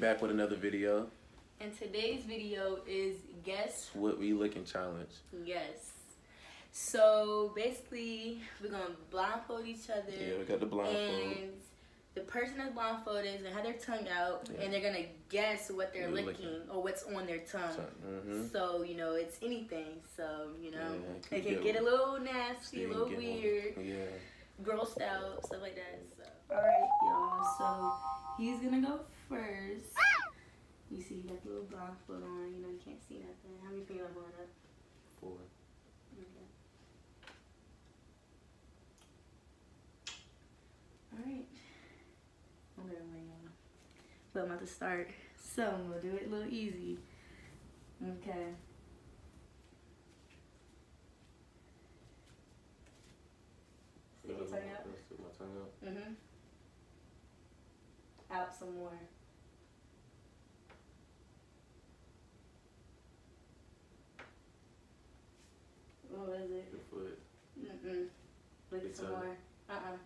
back with another video. And today's video is guess What we looking challenge. guess. So basically, we're gonna blindfold each other. Yeah, we got the blindfold. And the person that's blindfolded is gonna have their tongue out, Yeah. and they're gonna guess what they're licking, licking. or what's on their tongue. Mm-hmm. So you know, it's anything. So you know, Yeah, it could it can get- get a little nasty, a little weird, Yeah. grossed out, stuff like that. So all right, y'all. So he's gonna go first. You see, he got the little blindfold on. You know, you can't see nothing. How many fingers going up? Four. Okay. Alright. I'm gonna wait on. But I'm about to start. So I'm gonna do it a little easy. Okay. Stick your tongue out. Stick my tongue out. Mm-hmm. Out some more. What is it? Your foot. Mm-mm. Lick it some tongue. more. Uh-uh.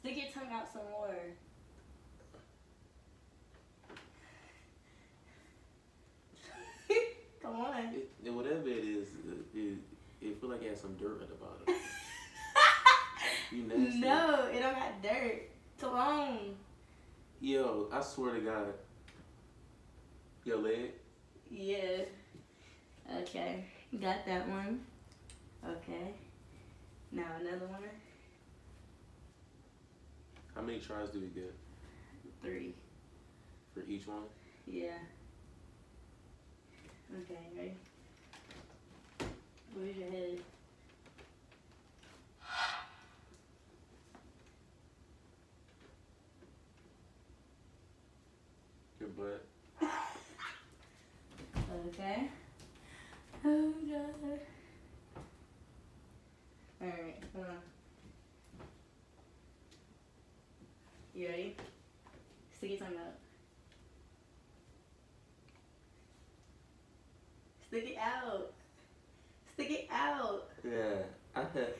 Stick your tongue out some more. Come on. It, it- whatever it is, it, it, it feel like it has some dirt at the bottom. You nasty. No, it don't got dirt. On. Yo, I swear to God. Your leg. Yeah. Okay. Got that one. Okay. Now another one. How many tries do we get Three. for each one? Yeah. Okay, ready? Where's your head? Butt. Okay. Oh god. Alright, hold on. You ready? Stick your tongue out. Stick it out. Stick it out. Yeah, I had.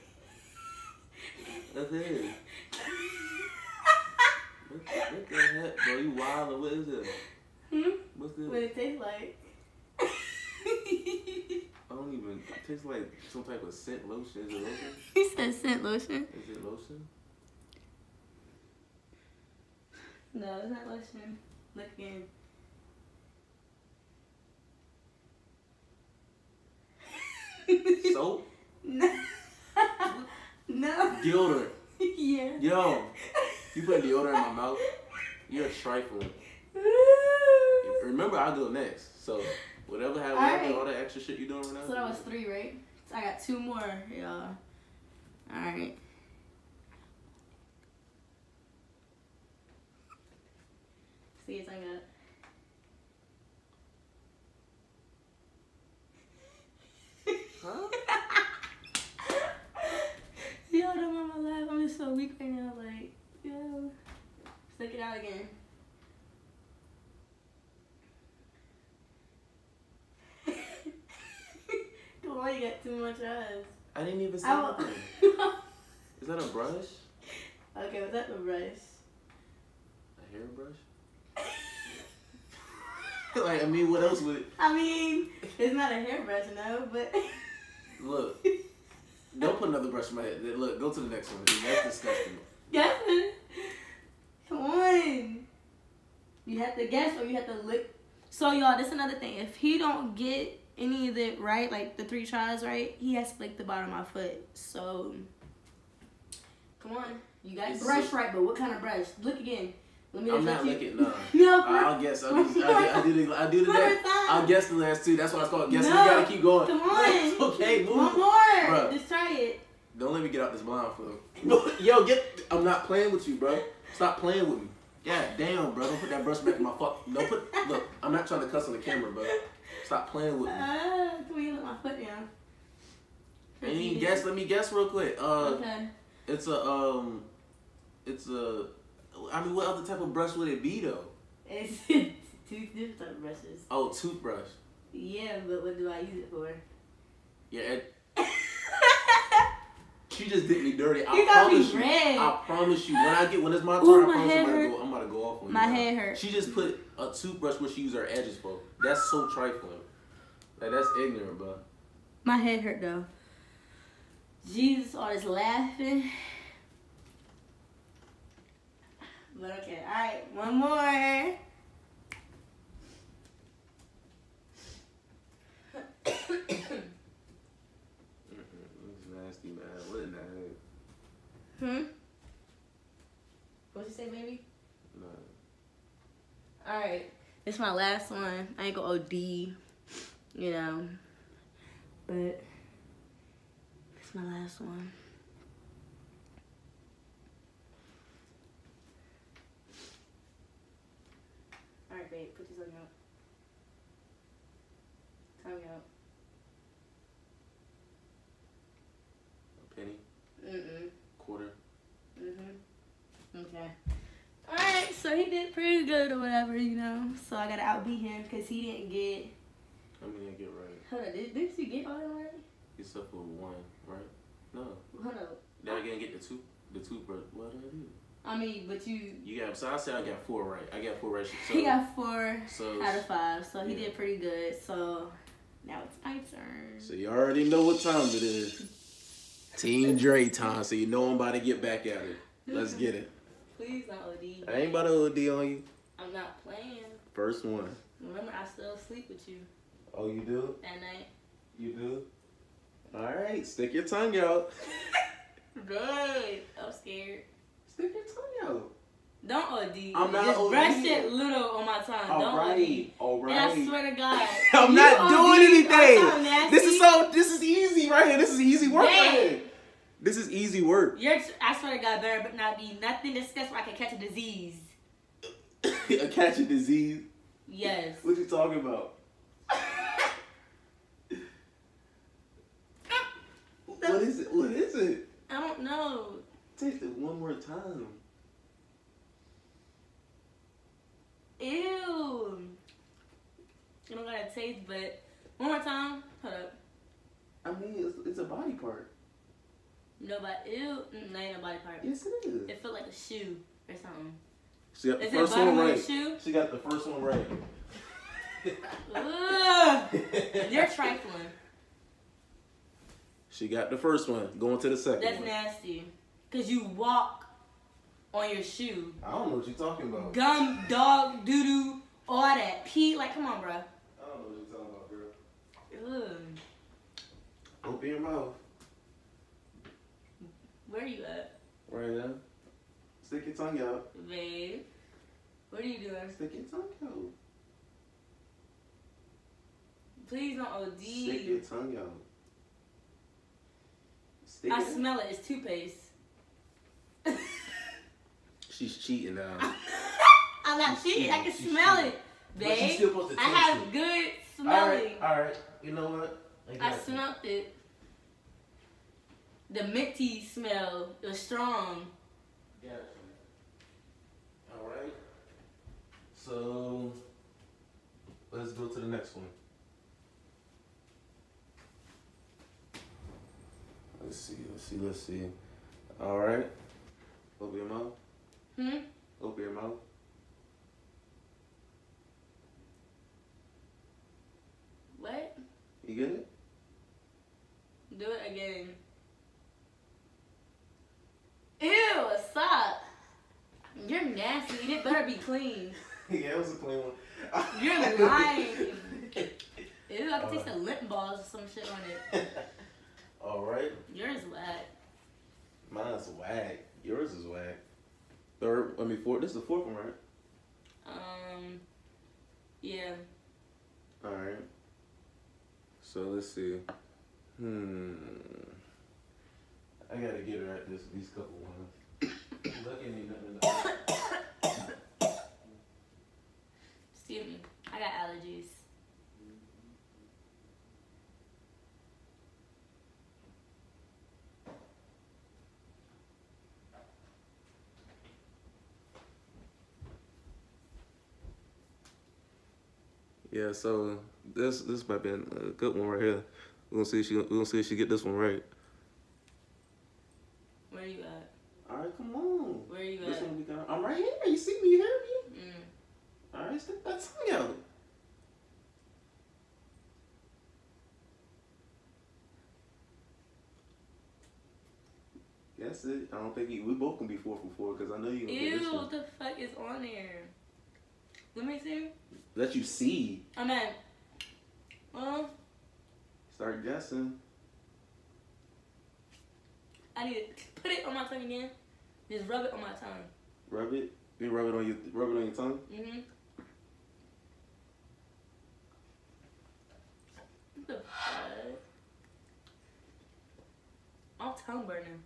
That's it. What, what the heck, bro? You wild or what is it? Hmm? What's What this? it tastes like? I don't even. It tastes like some type of scent lotion. Is it lotion? he said scent lotion. Is it lotion? No, it's not lotion. Look again. Soap? No. no. Deodorant. yeah. Yo, you put deodorant in my mouth. You're trifling. Remember, I'll go next. So, whatever happened, Alright. all that extra shit you're doing right now. So that was three, right? So I got two more, y'all. Alright. See your tongue out. Huh? Yo, don't make my laugh. I'm just so weak right now. Like, yo. Stick it out again. Come on, you got too much eyes. I didn't even I. Is that a brush? okay, was that the brush? A hairbrush? like, I mean, what else would I mean, it's not a hairbrush, no, but look? Don't put another brush in my head. Look, go to the next one. That's disgusting. it. Come on. You have to guess or you have to lick. So y'all, this another thing. If he don't get any of it right, like the three tries right, he has to lick the bottom of my foot. So come on. You got It's brush right, but what kind of brush? Look again. Let me I'm not you. licking none. No, I- I'll guess. I'll, just, I, I did it. I did it. One more I'll guess the last two. That's why it's called guessing. No. You gotta keep going. Come on. okay, move. One more. Bruh. Just try it. Don't let me get out this blindfold. Yo, get. I'm not playing with you, bro. Stop playing with me. God damn, bro. Don't put that brush back in my fuck. Don't put. Look, I'm not trying to cuss on the camera, bro. Stop playing with me. Ah, come here, let my foot down. And you guess. Let me guess real quick. Uh, Okay. it's a um, it's a. I mean, what other type of brush would it be though? It's two different type of brushes. Oh, toothbrush. Yeah, but what do I use it for? Yeah. she just did me dirty. I You got me promise you. red. I promise you. When I get when it's my turn, Ooh, I promise I'm about, to go, I'm about to go off on you. My head hurt. She just put a toothbrush where she used her edges for. That's so trifling. Like that's ignorant, bro. My head hurt though. Jesus, all this laughing. But okay, all right, one more. It's nasty, man. What the heck? Hmm. What you say, baby? No. All right, this is my last one. I ain't gonna OD, you know, but it's my last one. All right, babe, put this on your. Tongue out. Penny, Mm-mm. quarter. Mm-hmm. Okay. Alright, so he did pretty good or whatever, you know. So I gotta outbeat him because he didn't get. How many I get right? Hold on, did, did you get all of them right? Except for one, right? No. Hold on. Then I didn't get the two, the toothbrush. What did I do? I mean, but you. You got. So I said I got four right. I got four right. So, he got four so, out of five, so he yeah. did pretty good. So now it's my turn. So you already know what time it is. Team Dre time. So you know I'm about to get back at it. Let's get it. Please not OD. I ain't about to OD on you. I'm not playing. First one. Remember, I still sleep with you Oh, you do? at night. You do? All right. Stick your tongue out. Good. I'm scared. Stick your tongue out. Don't OD. I'm not Just OD. brush it little on my tongue. All Don't right. All OD. And I swear to God. I'm not OD doing anything. on something nasty, This is so. This is easy right here. This is easy work right here. This is easy work. You're, I swear to God, better but not be nothing discussed where I can catch a disease. a catch a disease. Yes. What you talking about? what is it? What is it? I don't know. Taste it one more time. Ew. You don't gotta taste, but one more time. Hold up. I mean, it's, it's a body part. Nobody. Ew. Mm, ain't a body part. Yes, it is. It felt like a shoe or something. She got the Is first one right. shoe? She got the first one right. Ugh. You're trifling. She got the first one. Going to the second That's one. nasty. Cause you walk on your shoe. I don't know what you're talking about. Gum, dog, doo doo, all that. Pee. Like, come on, bro. I don't know what you're talking about, girl. Ugh. Open your mouth. Where are you at, Where Right now. Stick your tongue out. babe? What are you doing? Stick your tongue out. Please don't OD. Stick your tongue out. Stick I it smell it. It's toothpaste. She's cheating now. Uh, I'm not She's cheating. I can. She's smell cheating. it, But she's babe. still supposed to I have it. good smelling. right, all right. You know what? I got you. smelled it. The minty smell was strong. Got. All right. So let's go to the next one. Let's see. Let's see. Let's see. All right. Open your mouth. Hmm? Open your mouth. What? You get it? Do it again. Ew, stop. You're nasty. It better be clean. yeah, it was a clean one. You're lying. Ew, I can taste the lip balls or some shit on it. All right. Yours whack. Mine's whack. Yours is whack. Third, I mean fourth. This is the fourth one, right? Um, yeah. All right. So let's see. Hmm. I gotta get her at this these couple ones. Lucky ain't nothing in the- Excuse me. I got allergies. Yeah. So this this might be a good one right here. We're gonna see if she we're gonna see if she get this one right. Where you at? Alright, come on. Where you This at? one we got I'm right here. You see me, you hear me? Mm. Alright, stick that tongue out. That's it. I don't think we both can be four for four because I know you this Ew, one. what the fuck is on there? Let me see. Let you see. I mean, well, Start guessing. I need to put it on my tongue again. Just rub it on my tongue. Rub it. You rub it on your rub it on your tongue. Mm-hmm. What the fuck? I'm tongue burning.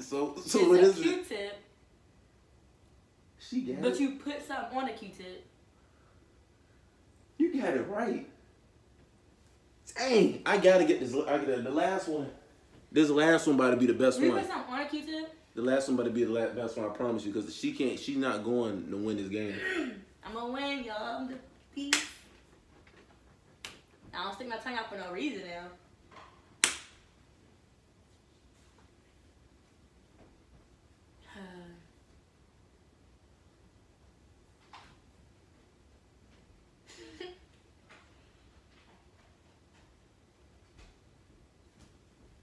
So it's so what a is it? Q-tip, She got but it. you put something on a Q-tip. You got it right. Dang, I gotta get this. I get the last one. This last one about to be the best You one. put something on a Q-tip? The last one about to be the last, best one. I promise you, because she can't. She's not going to win this game. I'm gonna win, y'all. I'm the beast. I don't stick my tongue out for no reason now.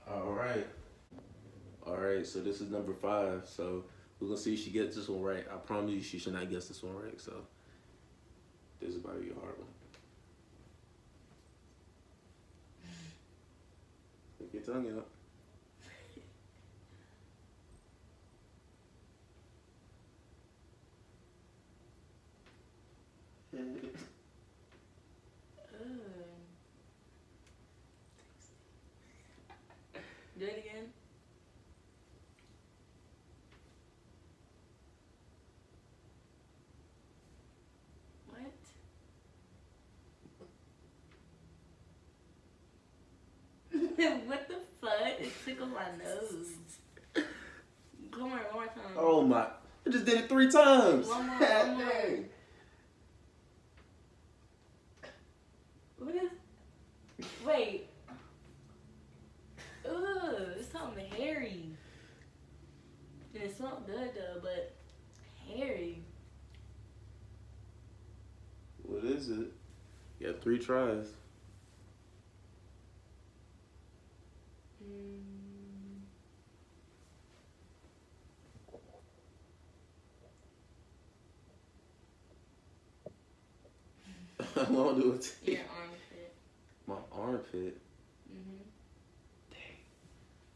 All right. All right. So this is number five. So we're gonna see if she gets this one right. I promise you, she should not guess this one right. So this is about to be a hard one. Stick your tongue out it again. What? what the fuck? It tickled my nose. Come on, one more time. Oh my! I just did it three times. One more, one more. dang. What is? Wait. Ugh, it's something hairy. And it smelled good though, but hairy. What is it? You got three tries. Mm. Gonna do it. Your armpit. My armpit. Mm-hmm.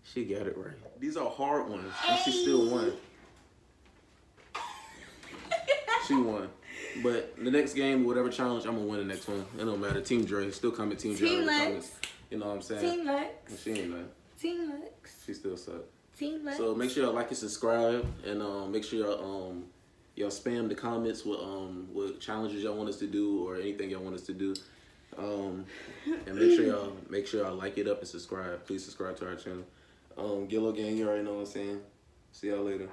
She got it right. These are hard ones. And she still won. She won. But the next game, whatever challenge, I'm gonna win the next one. It don't matter. Team Dre still coming. Team Dre. Team Lex. You know what I'm saying? Team Lex. She ain't nothing. Team Lex. She still suck. Team Lex. So make sure y'all like and subscribe, and um, make sure y'all um, y'all spam the comments with um, with challenges y'all want us to do or anything y'all want us to do. Um, and make sure y'all make sure y'all like it up and subscribe. Please subscribe to our channel. Um, Gillo Gang, you already know what I'm saying. See y'all later.